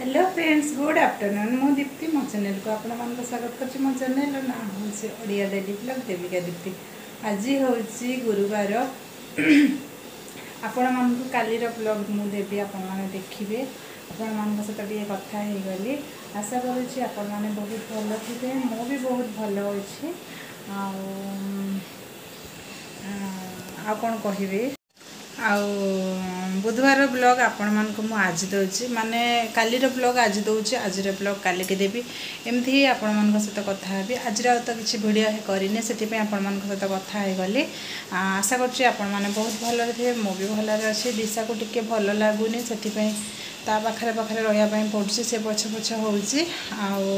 hello friends good afternoon ମୁଁ ଦୀପ୍ତି ମୋ ଚ୍ୟାନେଲ୍କୁ ଆପଣମାନଙ୍କୁ ସ୍ୱାଗତ କରୁଛି ମୋ ଚ୍ୟାନେଲ୍ର ନାଁ ହେଉଛି ଓଡ଼ିଆ ଡେଲି ବ୍ଲଗ୍ ଦେବିକା ଦୀପ୍ତି ଆଜି ହେଉଛି ଗୁରୁବାର ଆପଣମାନଙ୍କୁ କାଲିର ବ୍ଲଗ୍ ମୁଁ ଦେବି ଆପଣମାନେ ଦେଖିବେ ଆପଣମାନଙ୍କ ସହିତ ଟିକେ କଥା ହେଇଗଲି ଆଶା କରୁଛି ଆପଣମାନେ ବହୁତ ଭଲ ଥିବେ ମୁଁ ବି ବହୁତ ଭଲ ଅଛି ଆଉ ଆଉ କ'ଣ କହିବି ଆଉ ବୁଧବାର ବ୍ଲଗ୍ ଆପଣମାନଙ୍କୁ ମୁଁ ଆଜି ଦେଉଛି ମାନେ କାଲିର ବ୍ଲଗ୍ ଆଜି ଦେଉଛି ଆଜିର ବ୍ଲଗ୍ କାଲିକି ଦେବି ଏମିତି ହିଁ ଆପଣମାନଙ୍କ ସହିତ କଥା ହେବି ଆଜିର ତ କିଛି ଭିଡ଼ିଓ କରିନି ସେଥିପାଇଁ ଆପଣମାନଙ୍କ ସହିତ କଥା ହେଇଗଲି ଆଶା କରୁଛି ଆପଣମାନେ ବହୁତ ଭଲରେ ଥିବେ ମୁଁ ବି ଭଲରେ ଅଛି ଦିଶାକୁ ଟିକିଏ ଭଲ ଲାଗୁନି ସେଥିପାଇଁ ତା ପାଖରେ ପାଖରେ ରହିବା ପାଇଁ ପଡ଼ୁଛି ସେ ପଛ ପଛ ହେଉଛି ଆଉ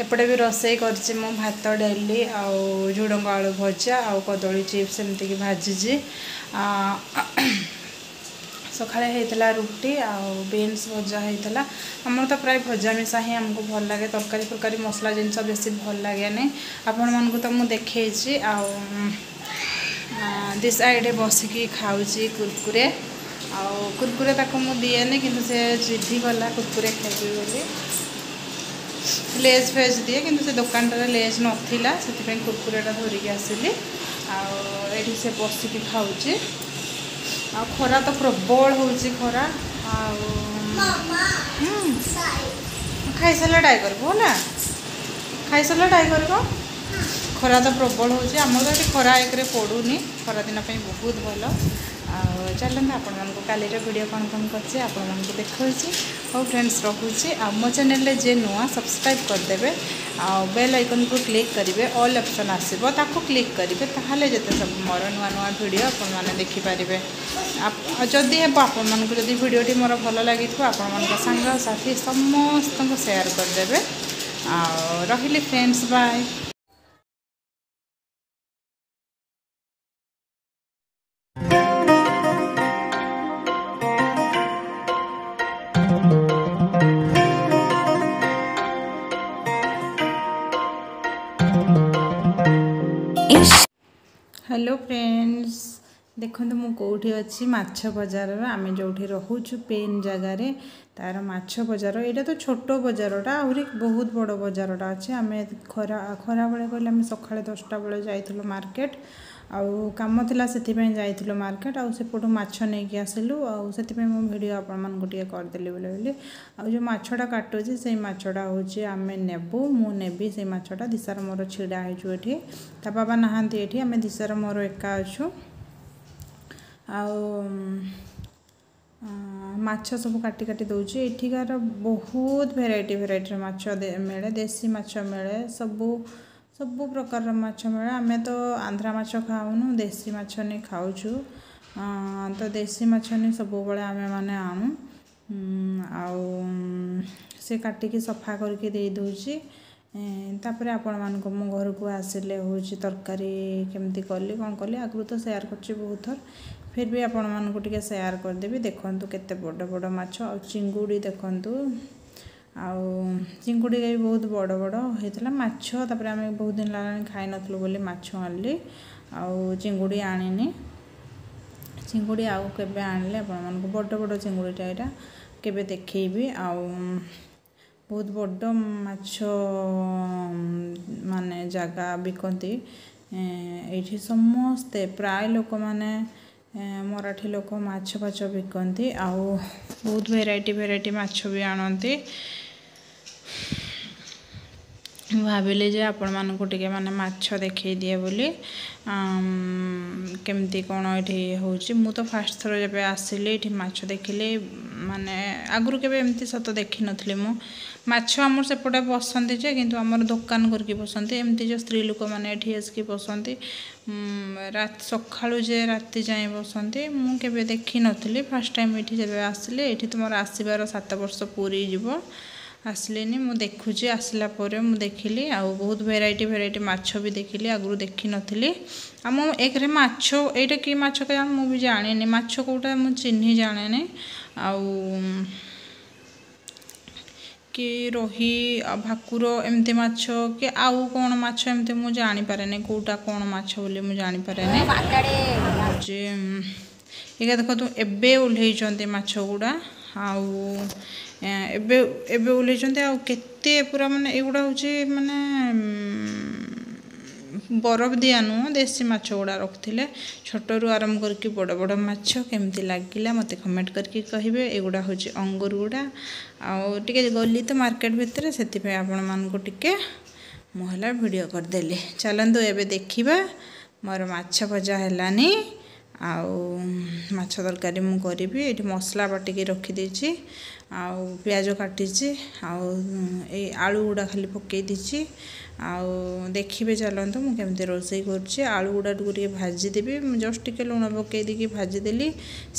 ଏପଟେ ବି ରୋଷେଇ କରିଛି ମୁଁ ଭାତ ଡାଲି ଆଉ ଝୁଡ଼ଙ୍ଗ ଆଳୁ ଭଜା ଆଉ କଦଳୀ ଚିପ୍ସ ଏମିତିକି ଭାଜିଛି ସକାଳେ ହେଇଥିଲା ରୁଟି ଆଉ ବିନ୍ସ ଭଜା ହେଇଥିଲା ଆମର ତ ପ୍ରାୟ ଭଜା ମିଶା ହିଁ ଆମକୁ ଭଲ ଲାଗେ ତରକାରୀ ଫରକାରୀ ମସଲା ଜିନିଷ ବେଶୀ ଭଲ ଲାଗେନି ଆପଣମାନଙ୍କୁ ତ ମୁଁ ଦେଖେଇଛି ଆଉ ଦି ସାଇଡ଼୍ ବସିକି ଖାଉଛି କୁରକୁରେ ଆଉ କୁରକୁରେ ତାକୁ ମୁଁ ଦିଏନି କିନ୍ତୁ ସେ ଜିଦ୍ଦି ଗଲା କୁରକୁରେ ଖାଇବି ବୋଲି ଲେଜ୍ ଫେଜ୍ ଦିଏ କିନ୍ତୁ ସେ ଦୋକାନଟାରେ ଲେଜ୍ ନଥିଲା ସେଥିପାଇଁ କୁରକୁରେଟା ଧରିକି ଆସିଲି ଆଉ ଏଠି ସେ ବସିକି ଖାଉଛି ଆଉ ଖରା ତ ପ୍ରବଳ ହେଉଛି ଖରା ଆଉ ଖାଇସାରିଲା ଟ୍ରାଏ କରିବୁ ହେଲା ଖାଇସାରିଲା ଟ୍ରାଏ କରିବ ଖରା ତ ପ୍ରବଳ ହେଉଛି ଆମର ତ ଏଠି ଖରା ଏକରେ ପଡ଼ୁନି ଖରାଦିନ ପାଇଁ ବହୁତ ଭଲ ଚାଲନ୍ତୁ ଆପଣମାନଙ୍କୁ କାଲିର ଭିଡ଼ିଓ କ'ଣ କ'ଣ କରିଛି ଆପଣମାନଙ୍କୁ ଦେଖାଉଛି ହଉ ଫ୍ରେଣ୍ଡସ୍ ରଖୁଛି ଆଉ ମୋ ଚ୍ୟାନେଲ୍ରେ ଯିଏ ନୂଆ ସବସ୍କ୍ରାଇବ୍ କରିଦେବେ ଆଉ ବେଲ୍ ଆଇକନ୍କୁ କ୍ଲିକ୍ କରିବେ ଅଲ୍ ଅପ୍ସନ୍ ଆସିବ ତାକୁ କ୍ଲିକ୍ କରିବେ ତାହେଲେ ଯେତେ ସବୁ ମୋର ନୂଆ ନୂଆ ଭିଡ଼ିଓ ଆପଣମାନେ ଦେଖିପାରିବେ ଯଦି ହେବ ଆପଣମାନଙ୍କୁ ଯଦି ଭିଡ଼ିଓଟି ମୋର ଭଲ ଲାଗିଥିବ ଆପଣମାନଙ୍କ ସାଙ୍ଗସାଥି ସମସ୍ତଙ୍କୁ ସେୟାର କରିଦେବେ ଆଉ ରହିଲି ଫ୍ରେଣ୍ଡସ୍ ବାଏ ହ୍ୟାଲୋ ଫ୍ରେଣ୍ଡସ୍ ଦେଖନ୍ତୁ ମୁଁ କେଉଁଠି ଅଛି ମାଛ ବଜାରର ଆମେ ଯେଉଁଠି ରହୁଛୁ ପେନ୍ ଜାଗାରେ ତା'ର ମାଛ ବଜାର ଏଇଟା ତ ଛୋଟ ବଜାରଟା ଆହୁରି ବହୁତ ବଡ଼ ବଜାରଟା ଅଛି ଆମେ ଖରା ଖରାବେଳେ କହିଲେ ଆମେ ସକାଳେ ଦଶଟା ବେଳେ ଯାଇଥିଲୁ ମାର୍କେଟ୍ ଆଉ କାମ ଥିଲା ସେଥିପାଇଁ ଯାଇଥିଲୁ ମାର୍କେଟ୍ ଆଉ ସେପଟୁ ମାଛ ନେଇକି ଆସିଲୁ ଆଉ ସେଥିପାଇଁ ମୁଁ ଭିଡ଼ିଓ ଆପଣମାନଙ୍କୁ ଟିକେ କରିଦେଲି ବୋଲି ବୋଲି ଆଉ ଯେଉଁ ମାଛଟା କାଟୁଛି ସେଇ ମାଛଟା ହେଉଛି ଆମେ ନେବୁ ମୁଁ ନେବି ସେଇ ମାଛଟା ଦିଶାର ମୋର ଛିଡ଼ା ହେଇଛୁ ଏଠି ତା ବାବା ନାହାନ୍ତି ଏଠି ଆମେ ଦିଶାର ମୋର ଏକା ଅଛୁ ଆଉ ମାଛ ସବୁ କାଟି କାଟି ଦେଉଛି ଏଠିକାର ବହୁତ ଭେରାଇଟି ଭେରାଇଟିର ମାଛ ମିଳେ ଦେଶୀ ମାଛ ମିଳେ ସବୁ ସବୁ ପ୍ରକାରର ମାଛ ମିଳେ ଆମେ ତ ଆନ୍ଧ୍ରା ମାଛ ଖାଉନୁ ଦେଶୀ ମାଛ ନେଇ ଖାଉଛୁ ତ ଦେଶୀ ମାଛ ନେଇ ସବୁବେଳେ ଆମେ ମାନେ ଆଣୁ ଆଉ ସେ କାଟିକି ସଫା କରିକି ଦେଇଦେଉଛି ତାପରେ ଆପଣମାନଙ୍କୁ ମୁଁ ଘରକୁ ଆସିଲେ ହେଉଛି ତରକାରୀ କେମିତି କଲି କ'ଣ କଲି ଆଗରୁ ତ ସେୟାର କରୁଛି ବହୁତ ଥର ଫିର୍ ବି ଆପଣମାନଙ୍କୁ ଟିକେ ସେୟାର କରିଦେବି ଦେଖନ୍ତୁ କେତେ ବଡ଼ ବଡ଼ ମାଛ ଆଉ ଚିଙ୍ଗୁଡ଼ି ଦେଖନ୍ତୁ ଆଉ ଚିଙ୍ଗୁଡ଼ିଟା ବି ବହୁତ ବଡ଼ ବଡ଼ ହେଇଥିଲା ମାଛ ତା'ପରେ ଆମେ ବହୁତ ଦିନ ହେଲାଣି ଖାଇନଥିଲୁ ବୋଲି ମାଛ ଆଣିଲି ଆଉ ଚିଙ୍ଗୁଡ଼ି ଆଣିନି ଚିଙ୍ଗୁଡ଼ି ଆଉ କେବେ ଆଣିଲେ ଆପଣମାନଙ୍କୁ ବଡ଼ ବଡ଼ ଚିଙ୍ଗୁଡ଼ିଟା ଏଇଟା କେବେ ଦେଖେଇବି ଆଉ ବହୁତ ବଡ଼ ମାଛ ମାନେ ଜାଗା ବିକନ୍ତି ଏଇଠି ସମସ୍ତେ ପ୍ରାୟ ଲୋକମାନେ ମରାଠୀ ଲୋକ ମାଛ ଫାଛ ବିକନ୍ତି ଆଉ ବହୁତ ଭେରାଇଟି ଭେରାଇଟି ମାଛ ବି ଆଣନ୍ତି ମୁଁ ଭାବିଲି ଯେ ଆପଣମାନଙ୍କୁ ଟିକେ ମାନେ ମାଛ ଦେଖାଇ ଦିଏ ବୋଲି କେମିତି କ'ଣ ଏଠି ହେଉଛି ମୁଁ ତ ଫାର୍ଷ୍ଟ ଥର ଯେବେ ଆସିଲି ଏଠି ମାଛ ଦେଖିଲି ମାନେ ଆଗରୁ କେବେ ଏମିତି ସତ ଦେଖିନଥିଲି ମୁଁ ମାଛ ଆମର ସେପଟେ ବସନ୍ତି ଯେ କିନ୍ତୁ ଆମର ଦୋକାନ କରିକି ବସନ୍ତି ଏମିତି ଯେ ସ୍ତ୍ରୀ ଲୋକମାନେ ଏଠି ଆସିକି ବସନ୍ତି ସକାଳୁ ଯେ ରାତି ଯାଏଁ ବସନ୍ତି ମୁଁ କେବେ ଦେଖିନଥିଲି ଫାର୍ଷ୍ଟ ଟାଇମ୍ ଏଠି ଯେବେ ଆସିଲି ଏଠି ତୁମର ଆସିବାର ସାତ ବର୍ଷ ପୁରୀ ଯିବ आसलि मुझे देखुची आसला देखिली आ बहुत भेर भेर मैं देखिली आगु देखी नी आ एक मैं कि मुझे जाणी कौटा मुझे चिन्ह जाने आ कि रोही भाकुर एमती मे आउ कौन मैं मुझे जापारे ना कौटा कौन मैं मुझे जापारे ना देख तू एबे ओल्ल मूड़ा आ ଏବେ ଏବେ ଓହ୍ଲେଇଛନ୍ତି ଆଉ କେତେ ପୁରା ମାନେ ଏଗୁଡ଼ା ହେଉଛି ମାନେ ବରଫ ଦିଆ ନୁହଁ ଦେଶୀ ମାଛ ଗୁଡ଼ା ରଖିଥିଲେ ଛୋଟରୁ ଆରମ୍ଭ କରିକି ବଡ଼ ବଡ଼ ମାଛ କେମିତି ଲାଗିଲା ମୋତେ କମେଣ୍ଟ କରିକି କହିବେ ଏଗୁଡ଼ା ହେଉଛି ଅଙ୍ଗୁର ଗୁଡ଼ା ଆଉ ଟିକେ ଗଲି ତ ମାର୍କେଟ ଭିତରେ ସେଥିପାଇଁ ଆପଣମାନଙ୍କୁ ଟିକେ ମୁଁ ହେଲା ଭିଡ଼ିଓ କରିଦେଲି ଚାଲନ୍ତୁ ଏବେ ଦେଖିବା ମୋର ମାଛ ଭଜା ହେଲାନି ଆଉ ମାଛ ତରକାରୀ ମୁଁ କରିବି ଏଇଠି ମସଲା ବାଟିକି ରଖିଦେଇଛି ଆଉ ପିଆଜ କାଟିଛି ଆଉ ଏଇ ଆଳୁ ଗୁଡ଼ା ଖାଲି ପକାଇ ଦେଇଛି ଆଉ ଦେଖିବେ ଚାଲନ୍ତୁ ମୁଁ କେମିତି ରୋଷେଇ କରୁଛି ଆଳୁ ଗୁଡ଼ାକୁ ଟିକେ ଭାଜିଦେବି ଜଷ୍ଟ ଟିକେ ଲୁଣ ପକାଇ ଦେଇକି ଭାଜିଦେଲି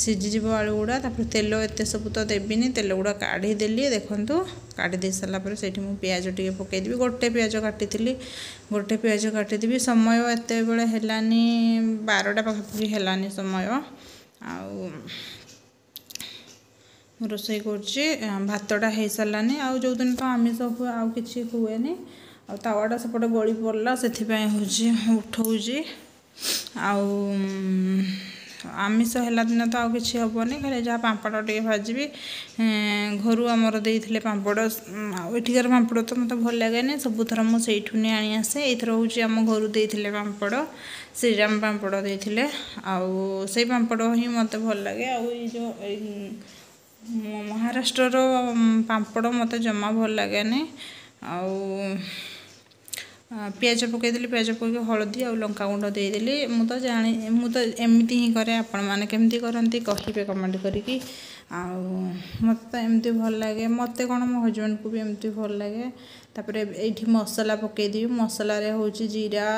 ସିଝିଯିବ ଆଳୁ ଗୁଡ଼ା ତାପରେ ତେଲ ଏତେ ସବୁ ତ ଦେବିନି ତେଲ ଗୁଡ଼ା କାଢ଼ିଦେଲି ଦେଖନ୍ତୁ କାଟି ଦେଇ ସାରିଲା ପରେ ସେଇଠି ମୁଁ ପିଆଜ ଟିକେ ପକାଇଦେବି ଗୋଟେ ପିଆଜ କାଟିଥିଲି ଗୋଟେ ପିଆଜ କାଟିଦେବି ସମୟ ଏତେବେଳେ ହେଲାନି ବାରଟା ପାଖାପାଖି ହେଲାନି ସମୟ ଆଉ ମୁଁ ରୋଷେଇ କରୁଛି ଭାତଟା ହେଇସାରିଲାନି ଆଉ ଯେଉଁଦିନ ତ ଆମିଷ ହୁଏ ଆଉ କିଛି ହୁଏନି ଆଉ ତାୱାଟା ସେପଟେ ଗଳି ପଡ଼ିଲା ସେଥିପାଇଁ ହେଉଛି ଉଠଉଛି ଆଉ ଆମିଷ ହେଲା ଦିନ ତ ଆଉ କିଛି ହେବନି ଖାଲି ଯାହା ପାମ୍ପଡ଼ ଟିକେ ଭାଜିବି ଘରୁ ଆମର ଦେଇଥିଲେ ପାମ୍ପଡ଼ ଆଉ ଏଠିକାର ପାମ୍ପଡ଼ ତ ମୋତେ ଭଲ ଲାଗେନି ସବୁଥର ମୁଁ ସେଇଠୁ ନେଇ ଆଣି ଆସେ ଏଇଥର ହେଉଛି ଆମ ଘରୁ ଦେଇଥିଲେ ପାମ୍ପଡ଼ ଶ୍ରୀରାମ ପାମ୍ପଡ଼ ଦେଇଥିଲେ ଆଉ ସେଇ ପାମ୍ପଡ଼ ହିଁ ମୋତେ ଭଲ ଲାଗେ ଆଉ ଏଇ ଯେଉଁ ମହାରାଷ୍ଟ୍ରର ପାମ୍ପଡ଼ ମୋତେ ଜମା ଭଲ ଲାଗେନି ଆଉ ପିଆଜ ପକାଇଦେଲି ପିଆଜ ପକାଇକି ହଳଦୀ ଆଉ ଲଙ୍କା ଗୁଣ୍ଡ ଦେଇଦେଲି ମୁଁ ତ ଜାଣି ମୁଁ ତ ଏମିତି ହିଁ କରେ ଆପଣମାନେ କେମିତି କରନ୍ତି କହିବେ କମେଣ୍ଟ କରିକି ଆଉ ମୋତେ ତ ଏମିତି ଭଲ ଲାଗେ ମୋତେ କ'ଣ ମୋ ହଜବେଣ୍ଡକୁ ବି ଏମିତି ଭଲ ଲାଗେ ତାପରେ ଏଇଠି ମସଲା ପକାଇଦେବି ମସଲାରେ ହେଉଛି ଜିରା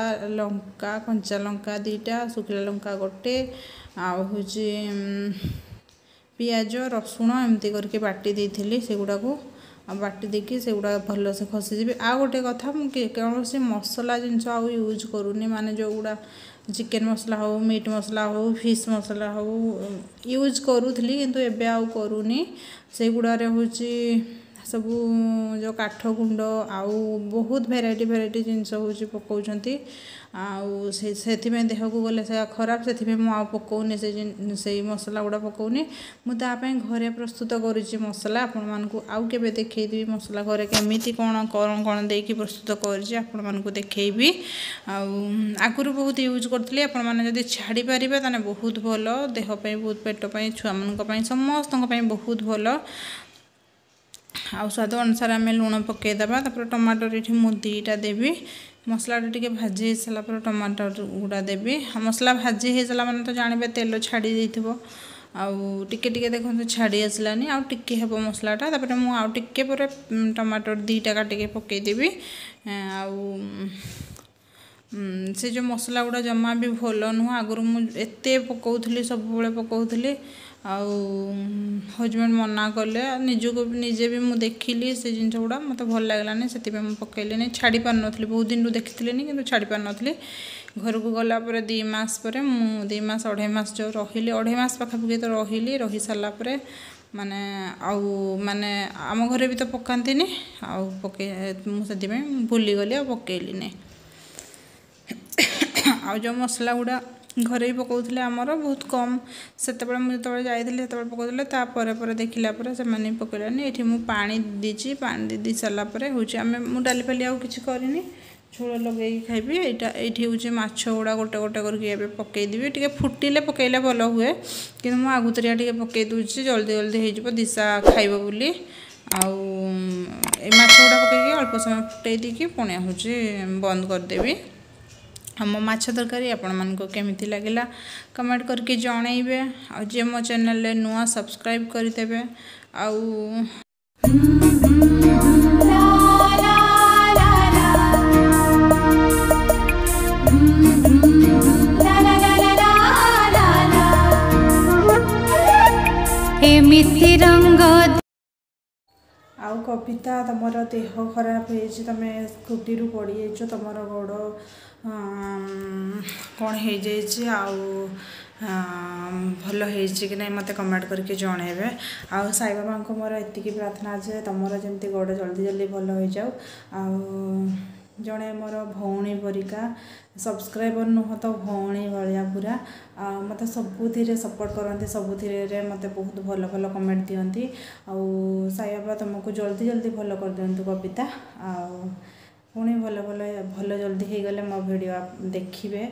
ଲଙ୍କା କଞ୍ଚା ଲଙ୍କା ଦୁଇଟା ଶୁଖିଲା ଲଙ୍କା ଗୋଟେ ଆଉ ହେଉଛି ପିଆଜ ରସୁଣ ଏମିତି କରିକି ବାଟି ଦେଇଥିଲି ସେଗୁଡ଼ାକୁ ଆଉ ବାଟି ଦେଇକି ସେଗୁଡ଼ା ଭଲସେ ଖସିଯିବେ ଆଉ ଗୋଟେ କଥା ମୁଁ କୌଣସି ମସଲା ଜିନିଷ ଆଉ ୟୁଜ୍ କରୁନି ମାନେ ଯେଉଁଗୁଡ଼ା ଚିକେନ୍ ମସଲା ହେଉ ମିଟ୍ ମସଲା ହେଉ ଫିସ୍ ମସଲା ହେଉ ୟୁଜ୍ କରୁଥିଲି କିନ୍ତୁ ଏବେ ଆଉ କରୁନି ସେଗୁଡ଼ାରେ ହେଉଛି सब जो काठ गुंड आउ बहुत भेरइट भेर जिनस पकाचं आई देह को गले खराब से पकाऊन से से मसला गुड़ा पकाऊनि मुझे घरे प्रस्तुत करुच्ची मसला आपण मैं आउ के देखी मसला घर केमी कौन कौन कौन दे कि प्रस्तुत कर मानक देखी आगुरी बहुत यूज करी आपड़ी छाड़ी पारे तो बहुत भल देह बहुत पेटपाई छुआ मानी समस्त बहुत भल ଆଉ ସ୍ୱାଦ ଅନୁସାରେ ଆମେ ଲୁଣ ପକାଇଦେବା ତା'ପରେ ଟମାଟୋରେ ଏଠି ମୁଁ ଦୁଇଟା ଦେବି ମସଲାଟା ଟିକେ ଭାଜି ହୋଇସାରିଲା ପରେ ଟମାଟୋ ଗୁଡ଼ା ଦେବି ମସଲା ଭାଜି ହୋଇସାରିଲା ମାନେ ତ ଜାଣିବେ ତେଲ ଛାଡ଼ି ଦେଇଥିବ ଆଉ ଟିକେ ଟିକେ ଦେଖନ୍ତୁ ଛାଡ଼ି ଆସିଲାନି ଆଉ ଟିକେ ହେବ ମସଲାଟା ତା'ପରେ ମୁଁ ଆଉ ଟିକେ ପରେ ଟମାଟୋ ଦୁଇଟା କାଟିକି ପକାଇଦେବି ଆଉ ସେ ଯେଉଁ ମସଲା ଗୁଡ଼ା ଜମା ବି ଭଲ ନୁହଁ ଆଗରୁ ମୁଁ ଏତେ ପକାଉଥିଲି ସବୁବେଳେ ପକାଉଥିଲି ଆଉ ହଜବେଣ୍ଡ ମନା କଲେ ନିଜକୁ ନିଜେ ବି ମୁଁ ଦେଖିଲି ସେ ଜିନିଷ ଗୁଡ଼ା ମୋତେ ଭଲ ଲାଗିଲାନି ସେଥିପାଇଁ ମୁଁ ପକାଇଲିନି ଛାଡ଼ି ପାରୁନଥିଲି ବହୁତ ଦିନରୁ ଦେଖିଥିଲିନି କିନ୍ତୁ ଛାଡ଼ି ପାରୁନଥିଲି ଘରକୁ ଗଲା ପରେ ଦୁଇ ମାସ ପରେ ମୁଁ ଦୁଇ ମାସ ଅଢ଼େଇ ମାସ ଯେଉଁ ରହିଲି ଅଢ଼େଇ ମାସ ପାଖାପାଖି ତ ରହିଲି ରହି ସାରିଲା ପରେ ମାନେ ଆଉ ମାନେ ଆମ ଘରେ ବି ତ ପକାନ୍ତିନି ଆଉ ପକେଇ ମୁଁ ସେଥିପାଇଁ ଭୁଲିଗଲି ଆଉ ପକାଇଲିନି ଆଉ ଯେଉଁ ମସଲା ଗୁଡ଼ା घर पकाते आमर बहुत कम से मुझे जाइली से पकाते देख ला पकड़े ये मुझे पा दे दी सारापर मुझे डाली फाली आज किसी करनी छोल लगे खाबी ये मूड़ा गोटे गोटे करके पकईदेवि टे फुटिले पकड़े भल हुए कि आगुतरिया पकई दूसरी जल्दी जल्दी हो दिशा खाइब बोली आउ मूड़ा पकई अल्प समय फुटे पुणी हूँ बंद करदेवी ଆମ ମାଛ ତରକାରୀ ଆପଣମାନଙ୍କୁ କେମିତି ଲାଗିଲା କମେଣ୍ଟ କରିକି ଜଣାଇବେ ଆଉ ଯିଏ ମୋ ଚ୍ୟାନେଲରେ ନୂଆ ସବସ୍କ୍ରାଇବ୍ କରିଦେବେ ଆଉ ଏମିତି ରଙ୍ଗ ଆଉ କବିତା ତୁମର ଦେହ ଖରାପ ହେଇଛି ତୁମେ ସ୍କୁଟିରୁ ପଡ଼ିଯାଇଛ ତୁମର ଗୋଡ଼ କ'ଣ ହେଇଯାଇଛି ଆଉ ଭଲ ହେଇଛି କି ନାହିଁ ମୋତେ କମେଣ୍ଟ କରିକି ଜଣେଇବେ ଆଉ ସାଇବାବାଙ୍କୁ ମୋର ଏତିକି ପ୍ରାର୍ଥନା ଯେ ତୁମର ଯେମିତି ଗୋଡ଼ ଜଲ୍ଦି ଜଲ୍ଦି ଭଲ ହେଇଯାଉ ଆଉ ଜଣେ ମୋର ଭଉଣୀ ପରିକା ସବସ୍କ୍ରାଇବର୍ ନୁହଁ ତ ଭଉଣୀ ଭଳିଆ ପୁରା ଆଉ ମୋତେ ସବୁଥିରେ ସପୋର୍ଟ କରନ୍ତି ସବୁଥିରେ ମୋତେ ବହୁତ ଭଲ ଭଲ କମେଣ୍ଟ ଦିଅନ୍ତି ଆଉ ସାଇବାବା ତୁମକୁ ଜଲ୍ଦି ଜଲ୍ଦି ଭଲ କରିଦିଅନ୍ତୁ କବିତା ଆଉ ପୁଣି ଭଲ ଭଲ ଭଲ ଜଲ୍ଦି ହେଇଗଲେ ମୋ ଭିଡ଼ିଓ ଦେଖିବେ